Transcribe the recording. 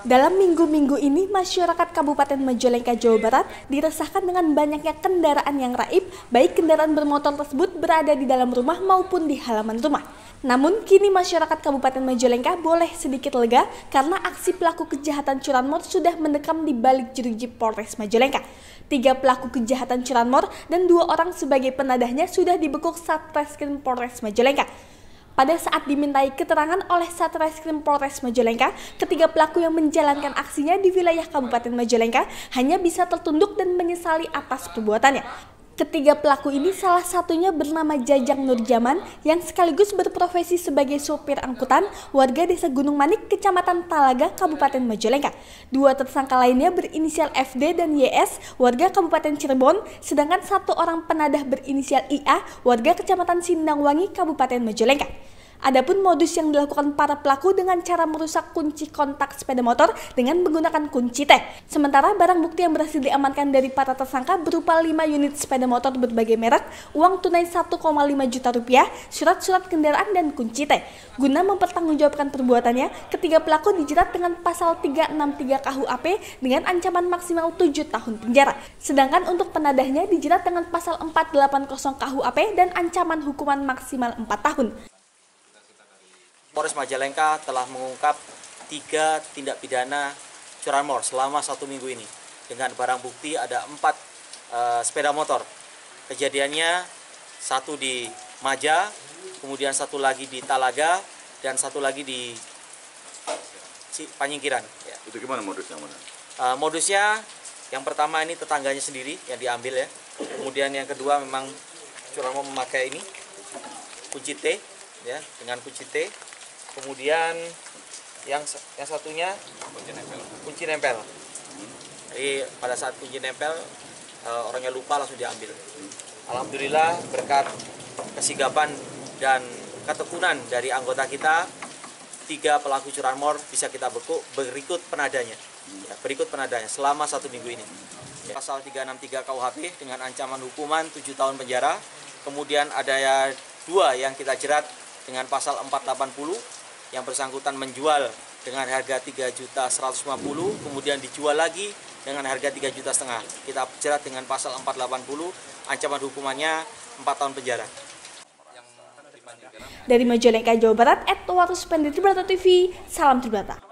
Dalam minggu-minggu ini, masyarakat Kabupaten Majalengka, Jawa Barat diresahkan dengan banyaknya kendaraan yang raib, baik kendaraan bermotor tersebut berada di dalam rumah maupun di halaman rumah. Namun, kini masyarakat Kabupaten Majalengka boleh sedikit lega karena aksi pelaku kejahatan curanmor sudah mendekam di balik jeruji Polres Majalengka. Tiga pelaku kejahatan curanmor dan dua orang sebagai penadahnya sudah dibekuk Satreskrim Polres Majalengka. Pada saat dimintai keterangan oleh Satreskrim Polres Majalengka, ketiga pelaku yang menjalankan aksinya di wilayah Kabupaten Majalengka hanya bisa tertunduk dan menyesali atas perbuatannya. Ketiga pelaku ini salah satunya bernama Jajang Nurjaman yang sekaligus berprofesi sebagai sopir angkutan warga desa Gunung Manik, Kecamatan Talaga, Kabupaten Majalengka. Dua tersangka lainnya berinisial FD dan YS, warga Kabupaten Cirebon, sedangkan satu orang penadah berinisial IA, warga Kecamatan Sindangwangi, Kabupaten Majalengka. Adapun modus yang dilakukan para pelaku dengan cara merusak kunci kontak sepeda motor dengan menggunakan kunci T. Sementara barang bukti yang berhasil diamankan dari para tersangka berupa 5 unit sepeda motor berbagai merek, uang tunai 1,5 juta rupiah, surat-surat kendaraan dan kunci T. Guna mempertanggungjawabkan perbuatannya, ketiga pelaku dijerat dengan pasal 363 KUHP dengan ancaman maksimal 7 tahun penjara. Sedangkan untuk penadahnya dijerat dengan pasal 480 KUHP dan ancaman hukuman maksimal 4 tahun. Polres Majalengka telah mengungkap tiga tindak pidana curanmor selama satu minggu ini dengan barang bukti ada empat uh, sepeda motor. Kejadiannya satu di Maja, kemudian satu lagi di Talaga, dan satu lagi di Panyingkiran. Ya. Itu gimana modusnya? Mana? Uh, modusnya yang pertama ini tetangganya sendiri yang diambil ya. Kemudian yang kedua memang curanmor memakai ini kunci T ya dengan kunci T kemudian yang yang satunya kunci nempel. kunci nempel. Jadi pada saat kunci nempel uh, orangnya lupa langsung diambil. Alhamdulillah berkat kesigapan dan ketekunan dari anggota kita tiga pelaku curanmor bisa kita bekuk berikut penadanya. Ya, berikut penadanya selama satu minggu ini. Ya. pasal 363 KUHP dengan ancaman hukuman 7 tahun penjara. Kemudian ada ya dua yang kita jerat dengan pasal 480 yang bersangkutan menjual dengan harga 3 juta 150 kemudian dijual lagi dengan harga 3 juta setengah. Kita jerat dengan pasal 480 ancaman hukumannya 4 tahun penjara. Dari Majalengka, Jawa Barat, Edward Supendi, Tribrata TV, salam Tribrata.